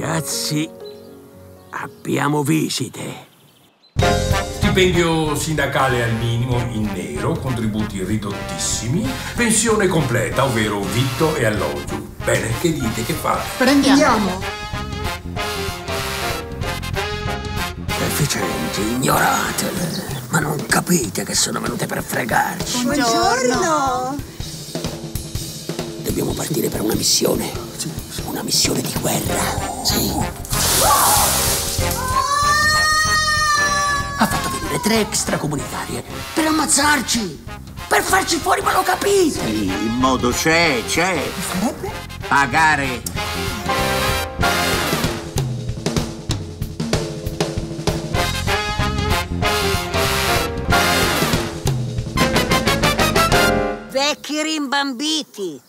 Ragazzi, abbiamo visite. Stipendio sindacale al minimo in nero, contributi ridottissimi, pensione completa, ovvero vitto e alloggio. Bene, che dite, che fate? Prendiamo. Deficienti, ignoratele. Ma non capite che sono venute per fregarci. Buongiorno. Dobbiamo partire per una missione. Una missione di guerra. Sì. Ha fatto venire tre extracomunitarie per ammazzarci. Per farci fuori, ma lo capite? Il modo c'è, c'è. Pagare. Vecchi rimbambiti.